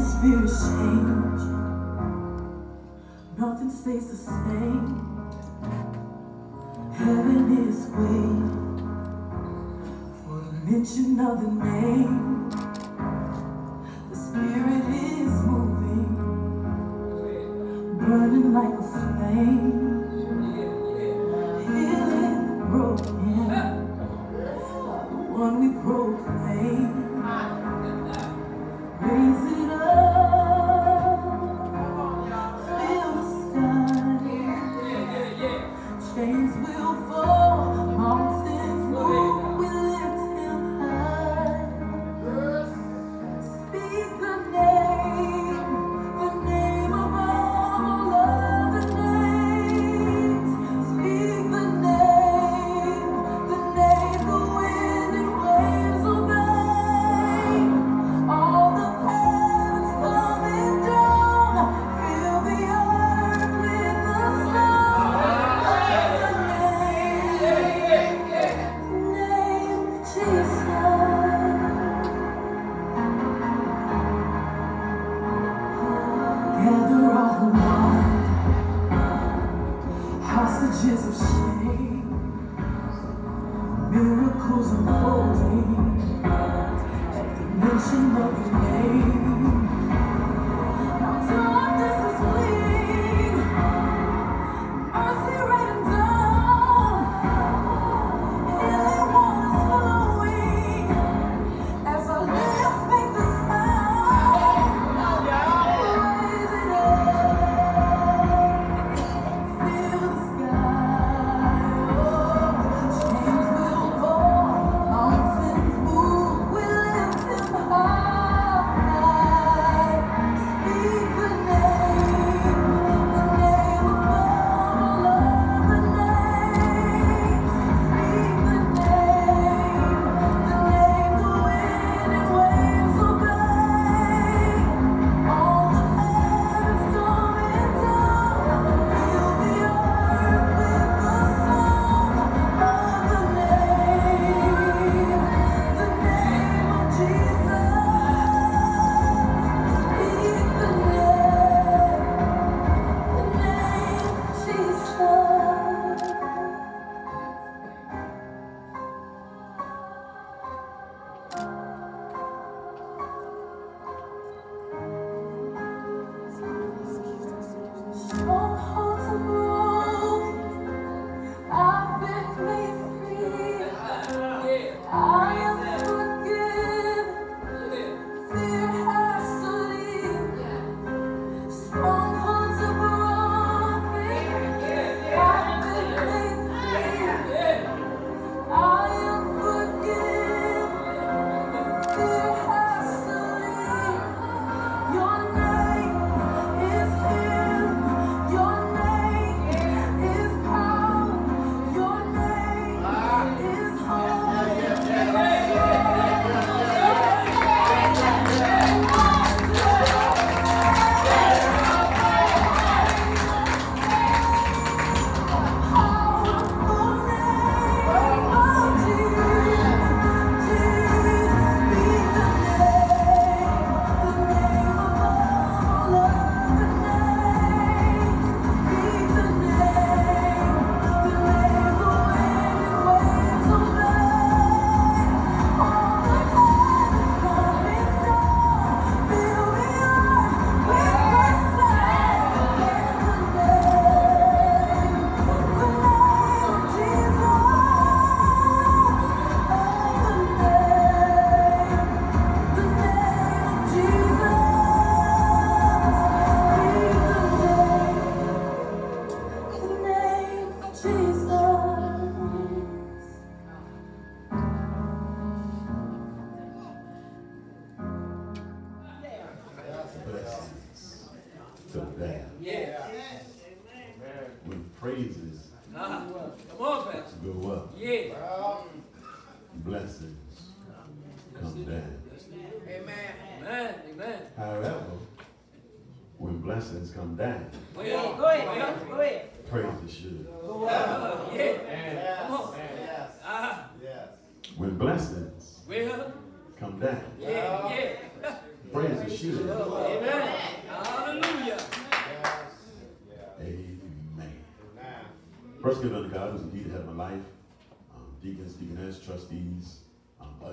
atmosphere is changed. Nothing stays the same. Heaven is waiting for the mention of the name.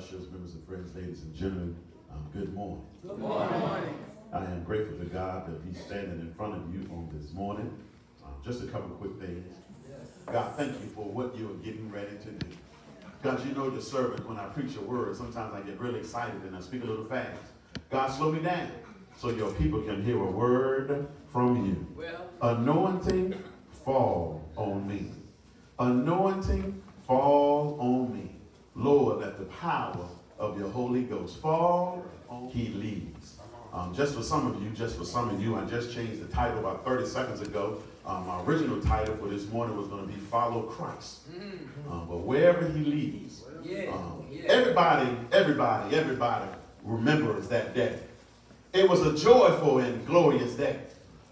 Ushers, members and friends, ladies and gentlemen, um, good morning. Good morning. I am grateful to God to be standing in front of you on this morning. Um, just a couple quick things. God, thank you for what you are getting ready to do. God, you know the servant, when I preach a word, sometimes I get really excited and I speak a little fast. God, slow me down so your people can hear a word from you. Well, Anointing fall on me. Anointing fall on me. Lord, let the power of your Holy Ghost fall he leads. Um, just for some of you, just for some of you, I just changed the title about 30 seconds ago. Um, my original title for this morning was going to be Follow Christ. Um, but wherever he leads, um, everybody, everybody, everybody remembers that day. It was a joyful and glorious day.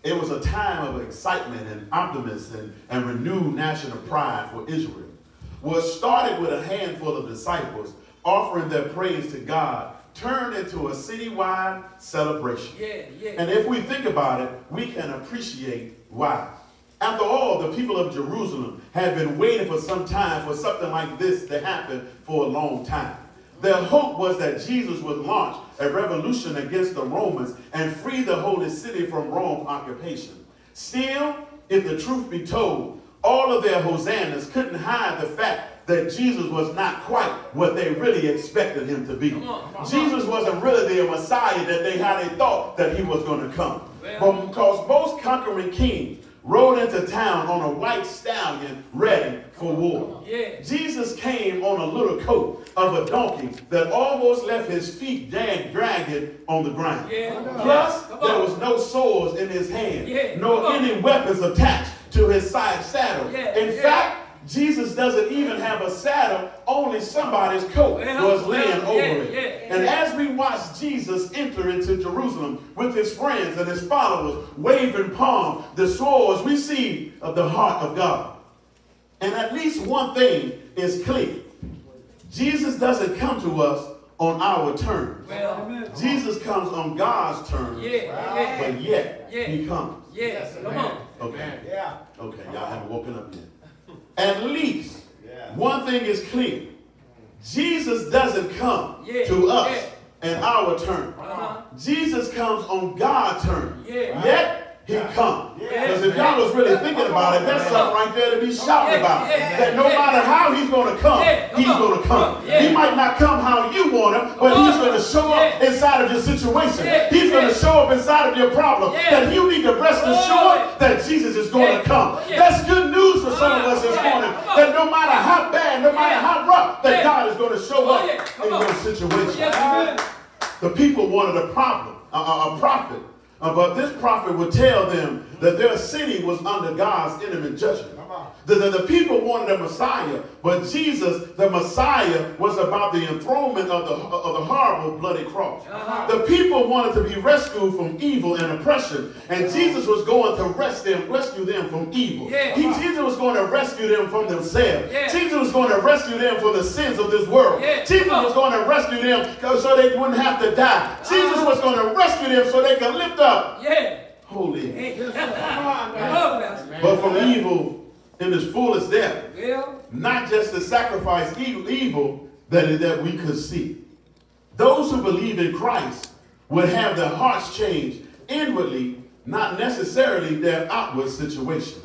It was a time of excitement and optimism and, and renewed national pride for Israel. What started with a handful of disciples offering their praise to God turned into a citywide celebration. Yeah, yeah. And if we think about it, we can appreciate why. After all, the people of Jerusalem had been waiting for some time for something like this to happen for a long time. Their hope was that Jesus would launch a revolution against the Romans and free the holy city from Rome occupation. Still, if the truth be told, all of their hosannas couldn't hide the fact that Jesus was not quite what they really expected him to be. Come on, come on. Jesus wasn't really the Messiah that they had they thought that he was going to come. Well- But because most conquering kings rode into town on a white stallion ready for war. Yeah. Jesus came on a little coat of a donkey that almost left his feet dag dragging on the ground. Yeah. Plus, Come there was no swords in his hand, Yeah. nor any weapons attached to his side saddle. Yeah. In Yeah. fact, Jesus doesn't even have a saddle, only somebody's coat Well, was laying well, over yeah, it. yeah, and as we watch Jesus enter into Jerusalem with his friends and his followers, waving palm, the swords, we see of the heart of God. And at least one thing is clear. Jesus doesn't come to us on our terms. Well, Jesus comes on God's terms. yeah, yeah. But yet, Yeah. he comes. Yeah, come on. Okay. Yeah. Okay, y'all haven't woken up yet. At least Yeah. one thing is clear. Jesus doesn't come Yeah, to us yeah. in our turn. Uh-huh. Jesus comes on God's turn. Yeah. Yet he come. Because if y'all was really thinking about it, that's something. right there to be shouting about. that no matter how he's going to come, he's going to come. come on, yeah. He might not come how you want him, but he's going to show up inside of your situation. He's going to show up inside of your problem. That you need to rest assured that Jesus is going to come. That's good news for some of us this morning. That no matter how bad, no matter how rough, that God is going to show Oh, up in your situation. The people wanted a problem, a, a, a prophet. But this prophet would tell them that their city was under God's intimate judgment. Come on. The, the, the people wanted a Messiah, but Jesus, the Messiah, was about the enthronement of the, of the horrible bloody cross. Uh-huh. The people wanted to be rescued from evil and oppression, and Jesus was going to rest them, rescue them from evil. Yeah. He, Jesus was going to rescue them from themselves. Yeah. Jesus was going to rescue them from the sins of this world. Yeah. Jesus Come on. was going to rescue them so they wouldn't have to die. Jesus was going to rescue them so they could lift up Yeah. holy. Hey. Come on, man. on, But from evil in its fullest depth, Well, not just to sacrifice evil, that, that we could see. Those who believe in Christ would have their hearts changed inwardly, not necessarily their outward situation.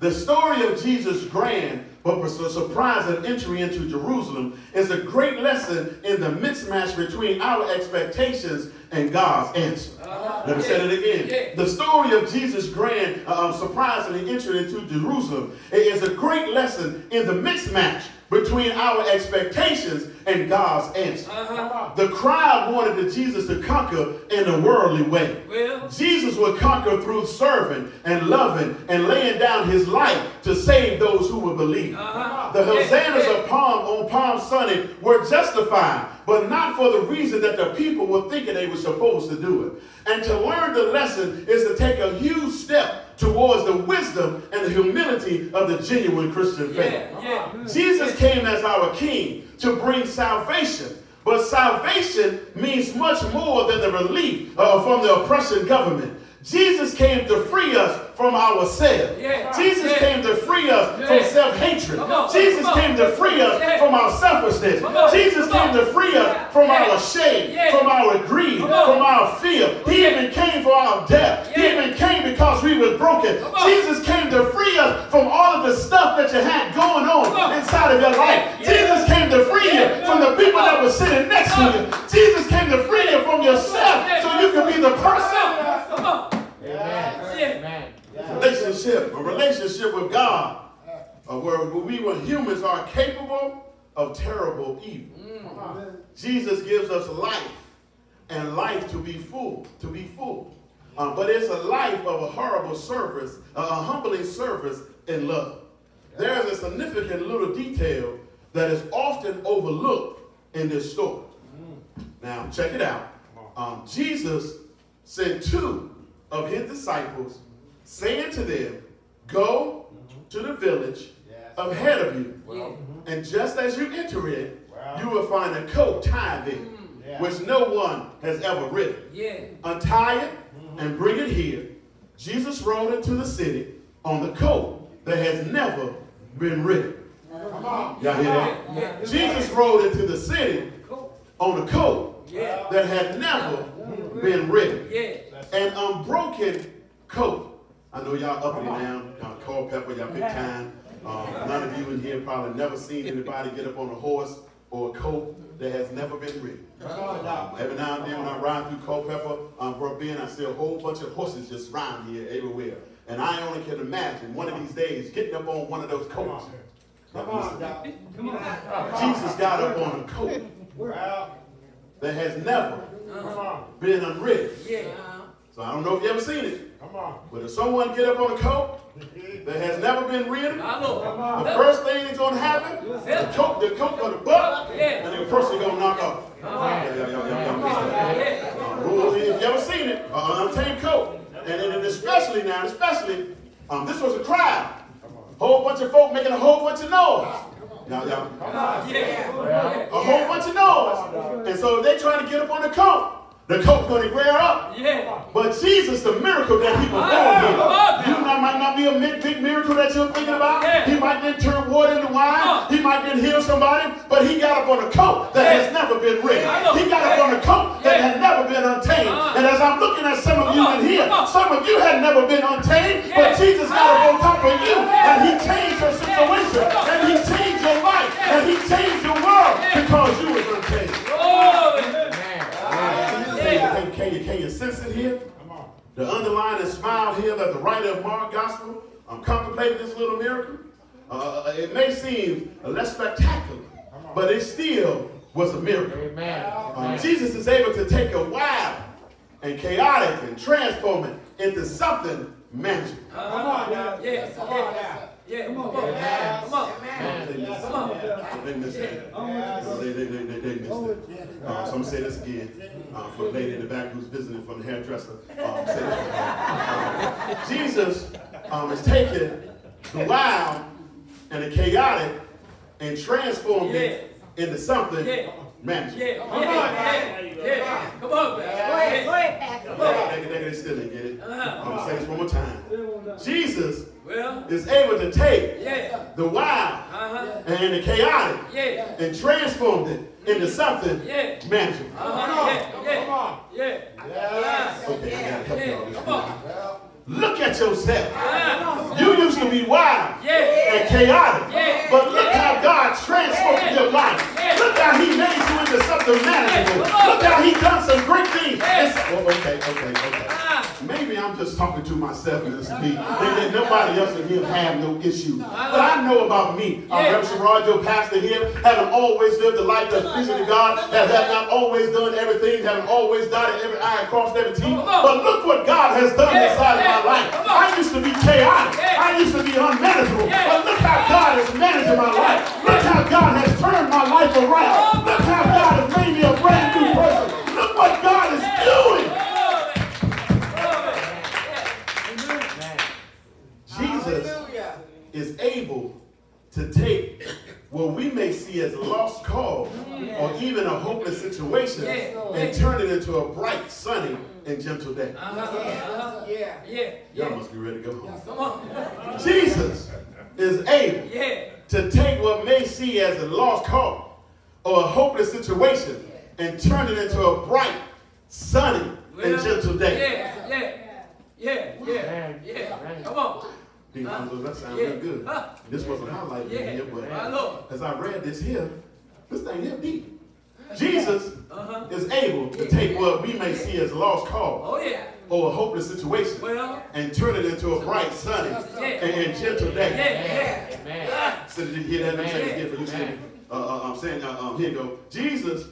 The story of Jesus' grand but su- surprising entry into Jerusalem is a great lesson in the mismatch between our expectations and God's answer. Let me say that again. The story of Jesus' grand, uh, um, surprisingly entry into Jerusalem is a great lesson in the mismatch between our expectations and God's answer. Uh-huh. The crowd wanted the Jesus to conquer in a worldly way. Well, Jesus would conquer through serving and loving and laying down his life to save those who would believe. Uh-huh. The Yeah, hosannas yeah. of Palm on Palm Sunday were justified, but not for the reason that the people were thinking they were supposed to do it. And to learn the lesson is to take a huge step towards the wisdom and the humility of the genuine Christian faith. yeah, yeah. Jesus came as our king to bring salvation. But salvation means much more than the relief uh, from the oppression government. Jesus came to free us from ourselves. Yeah. Jesus Yeah. came to free us Yeah. from self-hatred. Jesus came to free us from our selfishness. Jesus came to free us from our shame, from our greed, from our fear. He even came for our death. He even came because we were broken. Jesus came to free us from all of the stuff that you had going on inside of your life. Jesus came to free you from the people that were sitting next to you. Jesus came to free you from yourself so you can be the person. Come on. Yeah. Relationship, a relationship with God, uh, where we were humans are capable of terrible evil. Jesus gives us life and life to be full, to be full. Uh, but it's a life of a horrible service, a a humbling service in love. There is a significant little detail that is often overlooked in this story. Now, check it out. Um, Jesus sent two of his disciples, saying to them, Go to the village ahead of you, Yeah. and just as you enter it, you will find a coat tied there, mm. which no one has ever ridden. Yeah. Untie it mm-hmm. and bring it here. Jesus rode into the city on the coat that has never been ridden. Y'all hear that? Yeah. Jesus rode into the city on a coat Yeah. that had never been ridden. Yeah. An unbroken coat. I know y'all uppity now, y'all Culpeper, y'all big time. Um, none of you in here probably never seen anybody get up on a horse or a coat that has never been ridden. Um, every now and then when I ride through Culpeper, um, Brook Bend, I see a whole bunch of horses just riding here everywhere. And I only can imagine one of these days getting up on one of those coats. Now, listen, Come on. Jesus got up on a coat that has never Uh-huh. been unridden. Yeah. So I don't know if you ever seen it, Come on. but if someone get up on a coat that has never been ridden, I know. the first thing that's gonna happen, the coat, the coat gonna buck, Yeah. and the person gonna knock off. Uh, who- if you ever seen it, uh, untamed coat, and, and especially now, especially, um, this was a crowd, whole bunch of folk making a whole bunch of noise. Y'all, y'all, Yeah. a whole bunch of noise, and so they're trying to get up on the coat. The coat's gonna wear up. Yeah. But Jesus, the miracle that he performed here, you know, might not be a big, big miracle that you're thinking about. Yeah. He might then turn water into wine. He might then heal somebody. But he got up on a coat that Yeah. has never been know. He got up on a coat that Yeah. had never been untamed. Uh. And as I'm looking at some of you in here, some of you had never been untamed, Yeah. but Jesus got up on top of you Yeah. and he changed your smile here that the writer of Mark Gospel um, contemplated this little miracle. Uh, it may seem less spectacular, but it still was a miracle. Um, Jesus is able to take a wild and chaotic and transform it into something magical. Come on now. Yeah. Come on now. Yeah. Come on. Come on. They missed Come on. it. They missed it. Uh, They, they, they, they, they missed it. Uh, so I'm gonna say this again uh, for the lady in the back who's visiting from the hairdresser. Say this. Uh, Jesus um, is taking the wild and the chaotic and transforming it into something Yeah. Magical. Yeah. Yeah. Yeah. Yeah. Come on, man. Go ahead, go ahead, Pastor. Go ahead. They, they, they still didn't get it. Uh-huh. I'm gonna say this one more time. Jesus Well. is able to take Yeah. the wild Uh-huh. and the chaotic Yeah. and transform it into something Yeah. magical. Uh-huh. Yeah. Come on. Yeah. Yes. Okay, I gotta help y'all Yeah. this Come on. Look at yourself. You used to be wild Yeah. and chaotic, Yeah. but look how God transformed your life. Look how He made you into something manageable. Look how He done some great things. Yeah. And so- oh, okay, okay, okay. Maybe I'm just talking to myself in this beat, and that nobody else in here have no issue. But I know about me. Uh, Yeah. Reverend your pastor here, having always lived the life that's pleasing to God, have, have not always done everything, having always dotted every I and crossed every T. But look what God has done Yeah, inside yeah, of my life. I used to be chaotic. I used to be unmanageable. But look how God is managing my life. Look how God has turned my life around. Look how God has made me a brand new person. Look what God is doing. Jesus is able to take what we may see as a lost cause or even a hopeless situation Yeah. and turn it into a bright, sunny, and gentle day. Uh-huh. Uh-huh. Yeah. Yeah. Y'all must be ready to go home. Come on. Jesus is able Yeah. to take what may see as a lost cause or a hopeless situation and turn it into a bright, sunny, and gentle day. Yeah. Yeah. Yeah. Yeah. Yeah. Come on. Dean Uh, Hamza, that sounds yeah. real good. Huh. This wasn't highlighted in Yeah. here, but My Lord. as I read this here, this thing here deep. Jesus Uh-huh. is able to take what we may see as a lost cause Oh yeah. or a hopeless situation Well. and turn it into a bright, sunny, Yeah. and, and gentle Yeah. day. Yeah. So did you hear that? Let me say it again for you. Saying, uh, uh, I'm saying, uh, um, here you go. Jesus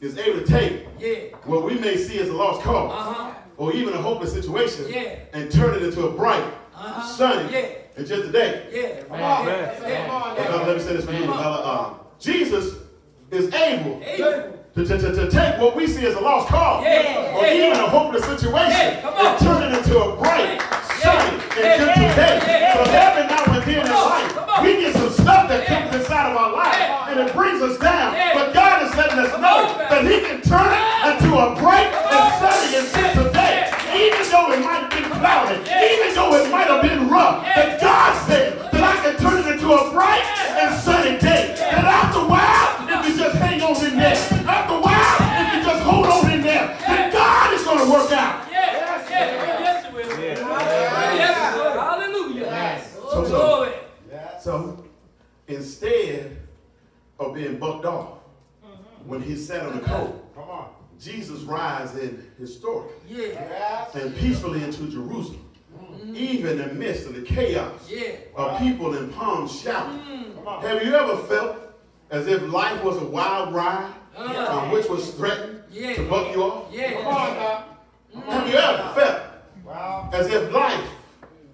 is able to take Yeah. what we may see as a lost cause Uh-huh. or even a hopeless situation Yeah. and turn it into a bright, Uh-huh. sunny, Yeah. and gentle day. Yeah. Come on. Yeah. Come on. Uh, let me say this for you. Uh, uh, Jesus is able Hey. to, to, to, to take what we see as a lost cause Yeah. or Yeah. even a hopeless situation Yeah, and turn it into a bright, Yeah. sunny, Yeah. and gentle Yeah. day. Yeah. So every now and then in life, we get some stuff that Yeah. comes inside of our life Yeah. and it brings us down. Yeah. But God is letting us Come know on, that He can turn it into a bright Come and sunny and might have been even though it might have been rough, Yeah. that God said that I can turn it into a bright Yeah. and sunny day. And after a while, if you just hang on in there, after a while, if you just hold on in there, then God is going to work out. Yeah. Yeah. Yes, it will. Yes, it will. Hallelujah. So, Oh, so. glory. So instead of being bucked off mm-hmm. when he sat on the coat, Come on. Jesus rides in his story Yeah. Yes. and peacefully into Jerusalem, mm. even in the midst of the chaos Yeah. of people in palms shouting. Mm. Come on. Have you ever felt as if life was a wild ride, um, which was threatened Yeah. to buck you off? Come on now. Mm. Have you ever felt Wow. as if life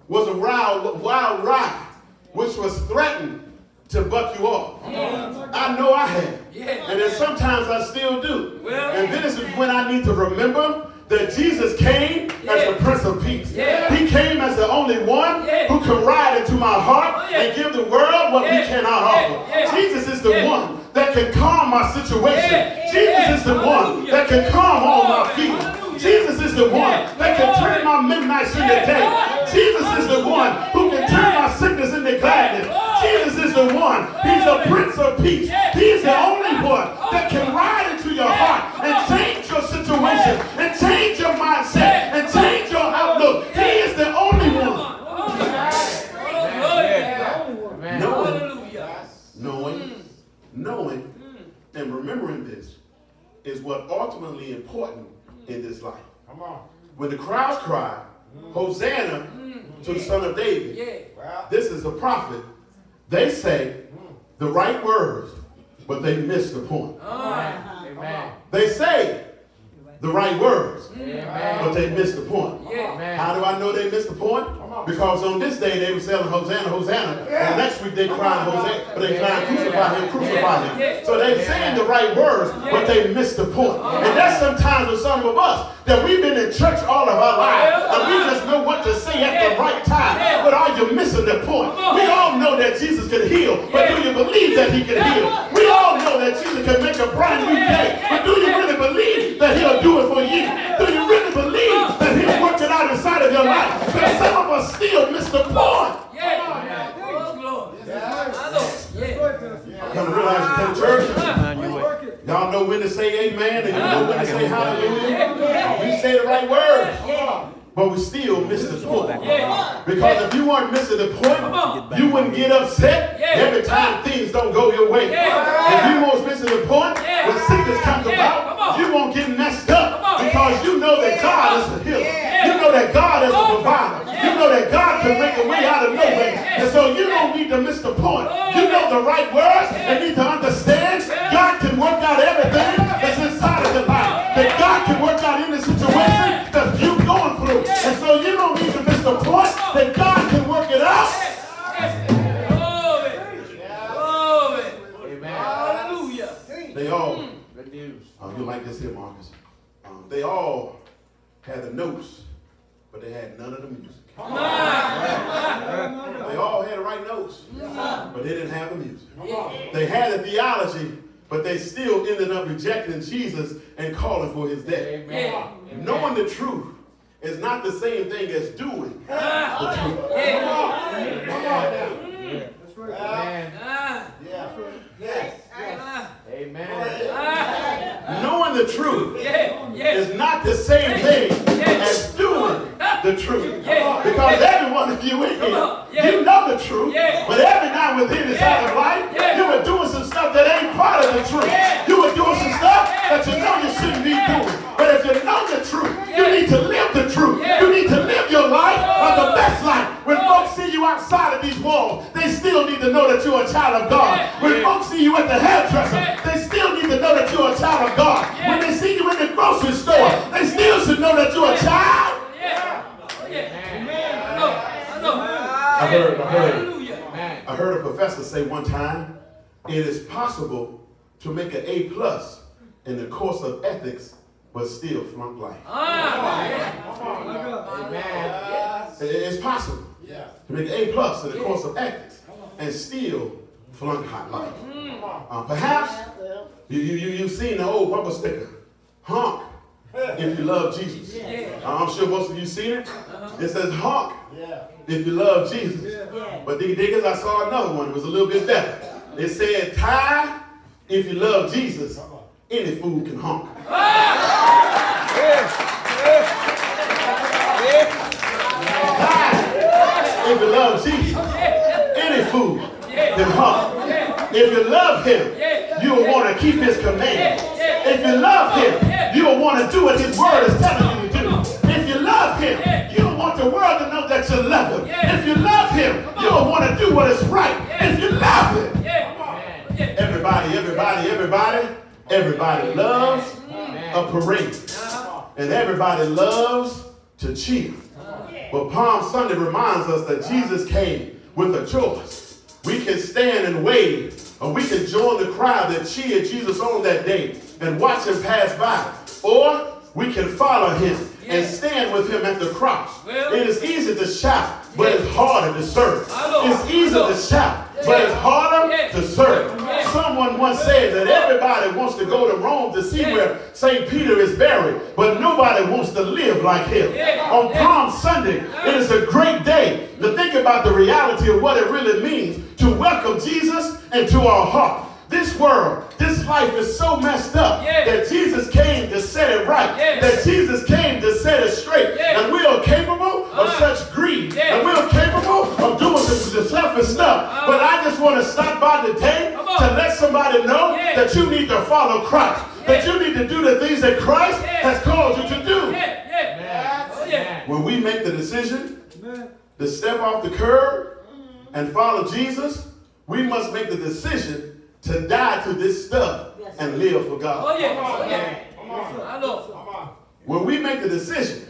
was a wild, wild ride, which was threatened to buck you off? I know I have. Yeah. And then sometimes I still do. Well- and this is when I need to remember that Jesus came as the Prince of Peace. Yeah. He came as the only one Yeah. who can ride into my heart Oh, yeah. and give the world what we cannot Yeah. offer. Yeah. Jesus is the Yeah. one that can calm my situation. Yeah. Jesus Yeah. is the one that can calm all my fears. Jesus is the one Yeah. that can turn my midnights into day. Jesus is the one who can turn my sickness into gladness. Glory. Jesus is the one. He's the Prince of Peace. Yeah. He's the only one that can ride into your heart and change your situation and change your mindset and change your outlook. He is the only one. Knowing, knowing, knowing, and remembering this is what ultimately important in this life. Come on. When the crowds cry, mm. Hosanna to the Son of David. Yeah. Well. This is a prophet. They say the right words, but they miss the point. They say the right words, but they miss the point. Yeah. How do I know they missed the point? Because on this day they were selling Hosanna, Hosanna. And next week they crying Hosanna, but they crying crucify him, crucify him. So they saying the right words, but they missed the point. And that's sometimes with some of us that we've been in church all of our lives and we just know what to say at the right time. But are you missing the point? We all know that Jesus can heal, but do you believe that he can heal? We all know that Jesus can make a brand new day, but do you really believe that he'll do it for you? Do you really believe that he'll work it out inside of your life? Because some of us still miss the point. Yeah. Oh, glory. I know. Yeah. I come to realize you come to church. Y'all know when to say amen and you know when to say hallelujah. We say the right words. But we still miss the point. Yeah. Because if you weren't missing the point, you wouldn't get upset Yeah. every time things don't go your way. If you was missing the point, Yeah. when sickness comes about, you won't get can make a way out of no way. And so you don't need to miss the point. You know the right words and need to understand God can work out everything that's inside of your life. That God can work out any situation that you're going through. And so you don't need to miss the point that God can work it out. Hallelujah. They all, Good news. um, you like this here, Marcus. Um, they all had the notes, but they had none of the music. They all had the right notes, but they didn't have the music. They had the theology, but they still ended up rejecting Jesus and calling for his death. Yeah. Knowing the truth is not the same thing as doing the truth. Ah. Ah. Amen. Knowing the truth Yeah. Yeah. is not the same thing you in here. Yeah. you know the truth, Yeah. but every now and then inside Yeah. of life, Yeah. you were doing some stuff that ain't part of the truth. You were doing some stuff that you know you shouldn't be doing. But if you know the truth, you need to live the truth. You need to live your life of the best life. When folks see you outside of these walls, they still need to know that you're a child of God. When folks see you at the hairdresser, they still need to know that you're a child of God. When they see you in the grocery store, they still should know that you're a child. Yeah. Oh, yeah. I know. I know. I heard, I heard, I heard a professor say one time, it is possible to make an A plus in the course of ethics, but still flunk life. Ah. Yeah. It- It's possible to make an A plus in the course of ethics and still flunk hot life. Uh, perhaps you, you, you, you've seen the old bumper sticker, honk if you love Jesus. I'm sure most of you seen it. Uh-huh. It says honk if you love Jesus. But dig diggers, I saw another one. It was a little bit better. It said tie if you love Jesus. Any fool can honk. Tie if you love Jesus. Any fool can honk. If you love him, you'll want to keep his command. If you love him, you'll want to do what his word is telling you to do. If you love him, you'll want the world to know that you love him. If you love him, you don't want to do what is right. If you love him, Yeah. Yeah. everybody, everybody, everybody, everybody loves a parade. And everybody loves to cheer. But Palm Sunday reminds us that Jesus came with a choice. We can stand and wave, or we can join the crowd that cheered Jesus on that day and watch him pass by. Or we can follow him and stand with him at the cross. Well- it is easy to shout, but it's harder to serve. It's easy to shout, but it's harder to serve. Someone once said that everybody wants to go to Rome to see where St. Peter is buried, but nobody wants to live like him. On. Palm Sunday, it is a great day to think about the reality of what it really means to welcome Jesus into our heart. This world, this life is so messed up Yeah. that Jesus came to set it right. Yeah. That Jesus came to set it straight. Yeah. And we are capable of Uh-huh. such greed. Yeah. And we are capable of doing the, the selfish stuff. Uh-huh. But I just want to stop by today to let somebody know Yeah. that you need to follow Christ. That you need to do the things that Christ Yeah. has called you to do. Yeah. Yeah. Oh, yeah. When we make the decision to step off the curb and follow Jesus, we must make the decision to die to this stuff and live for God. Oh, yeah. Oh, yeah. I know. When we make the decision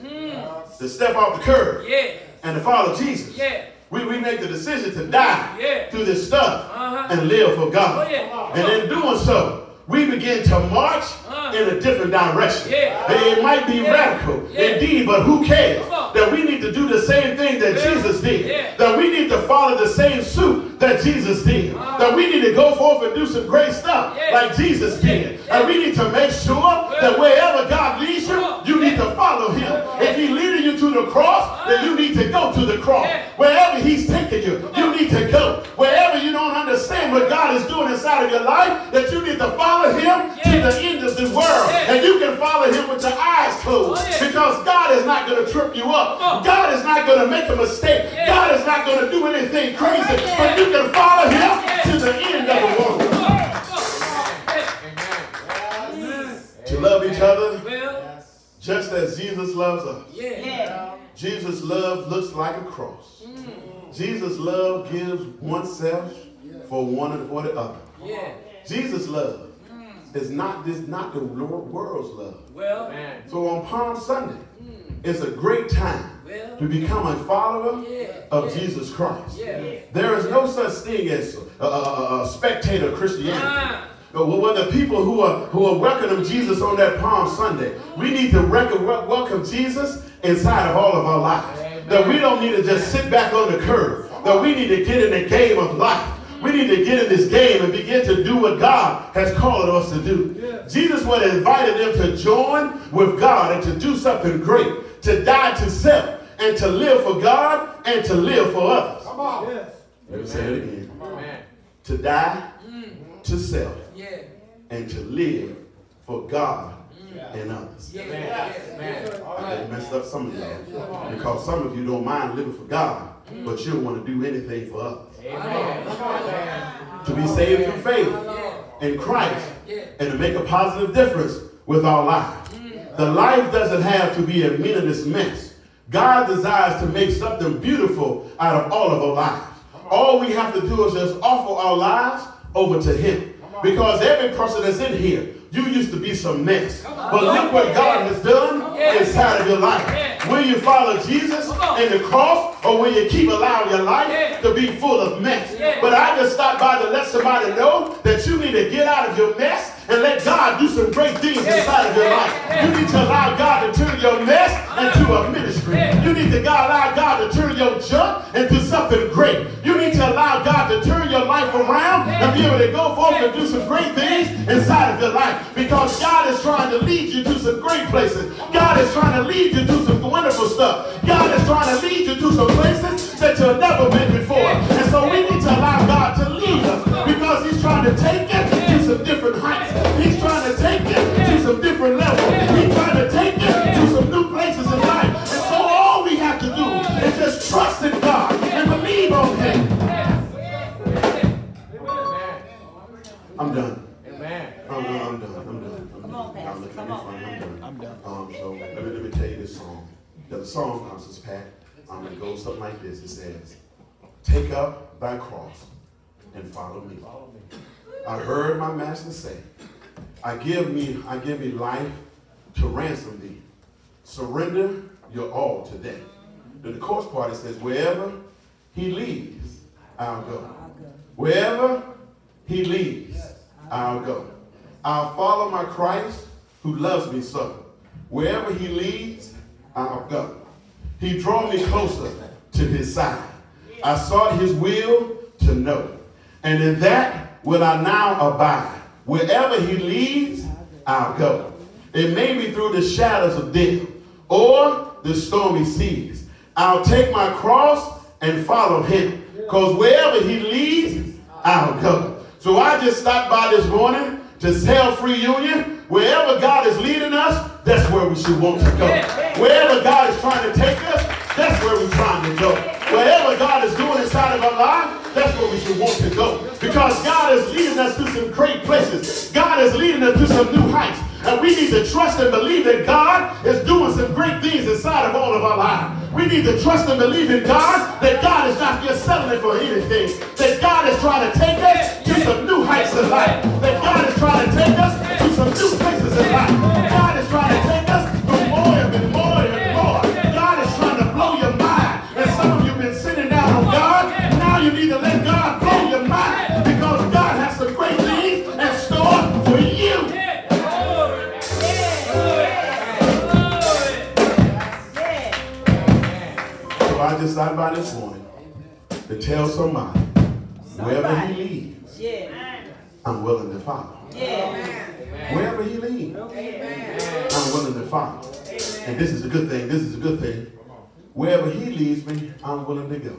to step off the curb Yeah. and to follow Jesus, Yeah. we, we make the decision to die Yeah. to this stuff Uh-huh. and live for God. Oh, yeah. And in doing so, we begin to march Uh. in a different direction. Yeah. It might be Yeah. radical, Yeah. indeed, but who cares? That we need to do the same thing that Yeah. Jesus did. Yeah. That we need to follow the same suit that Jesus did. That we need to go forth and do some great stuff like Jesus did. And we need to make sure that wherever God leads you, you need to follow him. If he leading you to the cross, then you need to go to the cross. Wherever he's taking you, you need to go. Wherever you don't understand what God is doing inside of your life, that you need to follow him to the end of the world. And you can follow him with your eyes closed Oh, because God is not going to trip you up. God is not going to make a mistake. God is not going to do anything crazy. But you can follow him to the end of the world. Come on. Come on. Yeah. To love each other just as Jesus loves us. yeah. Yeah. Jesus' love looks like a cross. Mm. Jesus' love gives oneself for one and for the other. Yeah. Jesus' love is not this not the wor- world's love. Well, So on Palm Sunday, it's a great time well, to become a follower yeah. of yeah. Jesus Christ. Yeah. There is no such thing as a, a, a- a spectator Christianity. Ah. Well, the people who are who are welcoming Jesus on that Palm Sunday, we need to rec- welcome Jesus inside of all of our lives. That we don't need to just sit back on the curb. That we need to get in the game of life. We need to get in this game and begin to do what God has called us to do. Jesus would have invited them to join with God and to do something great, to die to self and to live for God and to live for others. Come on. Yes. Let me say it again. Amen. To die mm. to self Yeah. and to live for God and others. Yeah. Amen. Yeah. Amen. I messed up some of y'all because some of you don't mind living for God, but you don't want to do anything for others. Amen. Amen. To be saved through faith in Christ and to make a positive difference with our lives. The life doesn't have to be a meaningless mess. God desires to make something beautiful out of all of our lives. All we have to do is just offer our lives over to Him. Because every person that's in here, you used to be some mess. But look what God has done inside of your life. Will you follow Jesus in the cross or will you keep allowing your life to be full of mess? But I just stopped by to let somebody know that you need to get out of your mess and let God do some great things inside of your life. You need to allow God to turn your mess uh. into a ministry. You need to God, allow God to turn your junk into something great. You need to allow God to turn your life around and be able to go forth and do some great things inside of your life. Because God is trying to lead you to some great places. God is trying to lead you to some wonderful stuff. God is trying to lead you to some places that you've never been before. And so we need to allow God to lead us because He's trying to take it to some different heights. He's trying to take it to some different levels. He's trying to take it to some new places in life. And so all we have to do is just trust in God and believe on Him. I'm done. Song comes as Pat. Um, it goes something like this. It says, Take up thy cross and follow me. I heard my master say, I give me, I give me life to ransom thee. Surrender your all today. Then the chorus part it says, Wherever he leads, I'll go. Wherever he leads, I'll go. I'll follow my Christ who loves me so. Wherever he leads, I'll go. He draw me closer to his side. I sought his will to know. And in that will I now abide. Wherever he leads, I'll go. It may be through the shadows of death or the stormy seas. I'll take my cross and follow him. Because wherever he leads, I'll go. So I just stopped by this morning to tell Free Union, wherever God is leading us, that's where we should want to go. Wherever God is trying to take us, that's where we're trying to go. Wherever God is doing inside of our life, that's where we should want to go. Because God is leading us to some great places. God is leading us to some new heights. And we need to trust and believe that God is doing some great things inside of all of our lives. We need to trust and believe in God that God is not just settling for anything. That God is trying to take us to some new heights in life. That God is trying to take us to some new places in life. God is trying to So I just stopped by this morning to tell somebody, wherever he leads, Yeah. I'm willing to follow. Yeah. Wherever he leads, I'm willing to follow. And this is a good thing. This is a good thing. Wherever he leads me, I'm willing to go.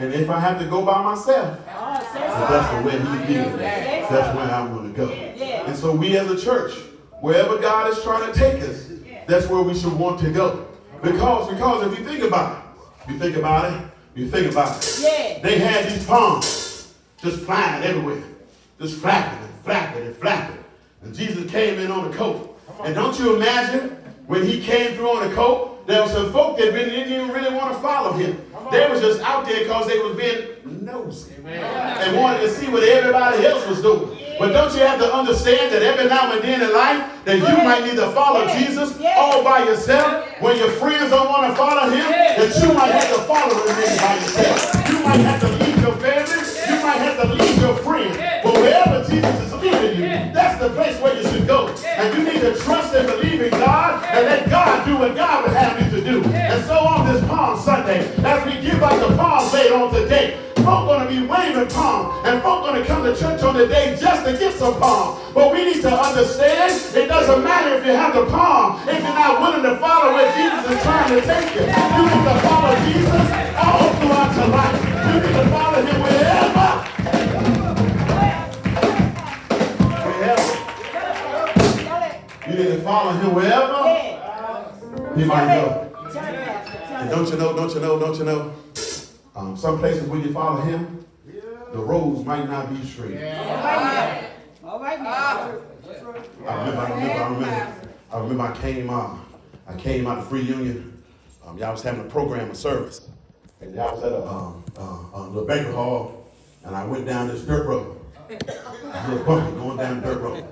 And if I have to go by myself, Oh, say if so. that's the way he leads me, that's where I'm going to go. And so we as a church, wherever God is trying to take us, that's where we should want to go. Because, because if you think about it, you think about it, you think about it. Yeah. They had these palms just flying everywhere, just flapping and flapping and flapping. And Jesus came in on a coat. And don't you imagine when he came through on a coat, there were some folk that didn't even really want to follow him. They was just out there because they was being nosy and wanted to see what everybody else was doing. But don't you have to understand that every now and then in life that you might need to follow Jesus all by yourself. When your friends don't want to follow him, that you might have to follow him by yourself. You might have to leave your family. You might have to leave your friends. But wherever Jesus is leading you, that's the place where you should go. And you need to trust and believe in God and let God do what God would have you to do. And so on this Palm Sunday, as we give out the palm plate on today, don't and folk gonna come to church on the day just to get some palm. But we need to understand it doesn't matter if you have the palm if you're not willing to follow where Jesus is trying to take you. You need to follow Jesus all throughout your life. You need to follow him wherever. Wherever. You need to follow him wherever he might go. And don't you know, don't you know, don't you know? Um, some places when you follow him, the roads might not be straight. All right now. I remember, I remember, I remember, I remember I came, uh, I came out of Free Union. Um, y'all was having a program of service. And y'all was at a, um, uh, uh, little banquet hall, and I went down this dirt road. A little bumpy going down the dirt road.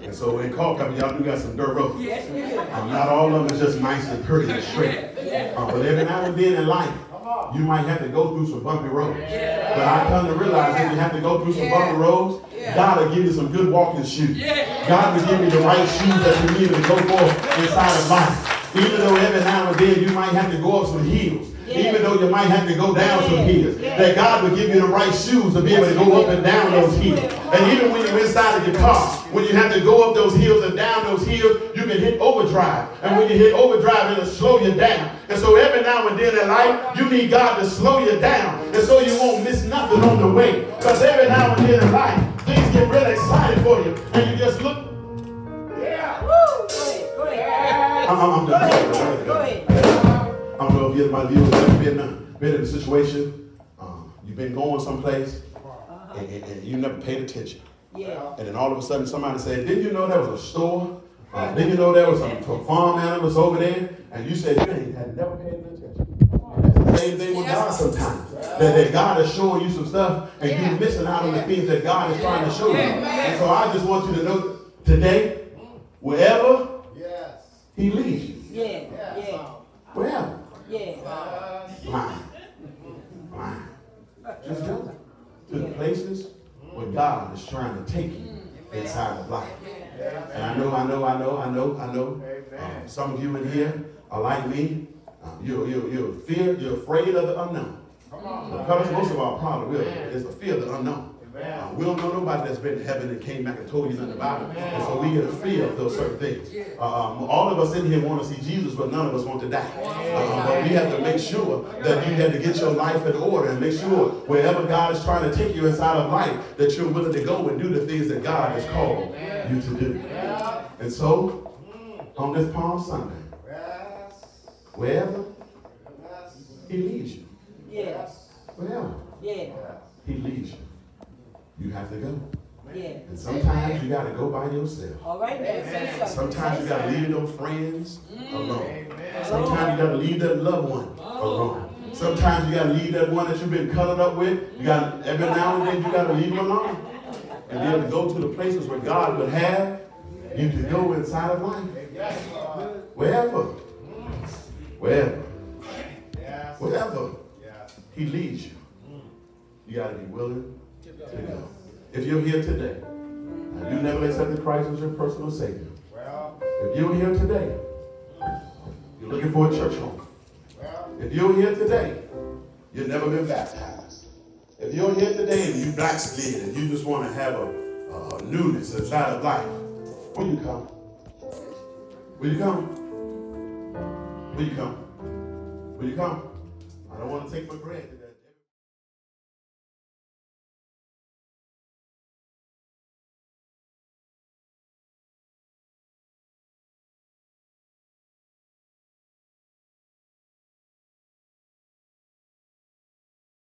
And so in call Culpeper, y'all do got some dirt roads. Um, not all of them is just nice and pretty and straight. Um, but every now and then in life, you might have to go through some bumpy roads. But I come to realize if you have to go through some bumpy roads, God will give you some good walking shoes. God will give you the right shoes that you need to go for inside of life. Even though every now and then you might have to go up some hills. Even though you might have to go down some hills, that God will give you the right shoes to be able to go up and down those hills. And even when you're inside of your car, when you have to go up those hills and down those hills, you can hit overdrive. And when you hit overdrive, it'll slow you down. And so every now and then in life, you need God to slow you down. And so you won't miss nothing on the way. Because every now and then in life, things get really excited for you. And you just look. Yeah. Woo! Go ahead. Go ahead. I'm, I'm, I'm Go done. ahead. Go ahead. I don't know if you, my viewers ever been, uh, been in a situation, um, you've been going someplace, and, and, and you never paid attention. Yeah. And then all of a sudden somebody said, didn't you know there was a store? Uh, didn't you know there was some farm animals over there? And you said you ain't had never paid attention. That's same thing with God sometimes. That, that God is showing you some stuff and you're missing out on the things that God is trying to show you. And so I just want you to know today, wherever He leads you, Yeah. Yeah. wherever, Yeah. line, line. Just go to the places where God is trying to take you inside of life. And I know, I know, I know, I know, I know. um, some of you in here are like me. Um, you're, you're, you're fear, you're afraid of the unknown. Because most of our problem is, is the fear of the unknown. Uh, we don't know nobody that's been to heaven and came back and told you nothing about it. And so we get a fear of those certain things. Uh, um, all of us in here want to see Jesus, but none of us want to die. Uh, but we have to make sure that you have to get your life in order and make sure wherever God is trying to take you inside of life, that you're willing to go and do the things that God has called you to do. And so, on this Palm Sunday, wherever He leads you, Yeah. wherever Yeah. He leads you, you have to go. Yeah. And sometimes you got to go by yourself. All right now. Say. Sometimes you got to leave those friends alone. Sometimes you got to leave that loved one alone. Sometimes you got to leave that one that you've been cuddled up with. You got every now and then you got to leave them alone and be able to go to the places where God would have you to go inside of life. Wherever, wherever, wherever He leads you, you got to be willing to go. If you're here today and you never accepted Christ as your personal Savior, if you're here today, you're looking for a church home. If you're here today, you've never been baptized. If you're here today and you backslid and you just want to have a, a newness inside of life, will you come? Will you come? Will you come? Will you come? I don't want to take my granted.